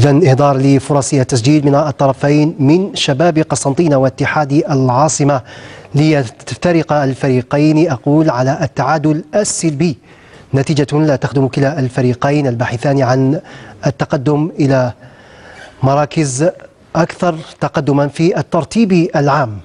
إذا إهدار لفرص التسجيل من الطرفين من شباب قسنطينة واتحاد العاصمة ليفترق الفريقين. أقول على التعادل السلبي. نتيجة لا تخدم كلا الفريقين الباحثان عن التقدم إلى مراكز أكثر تقدما في الترتيب العام.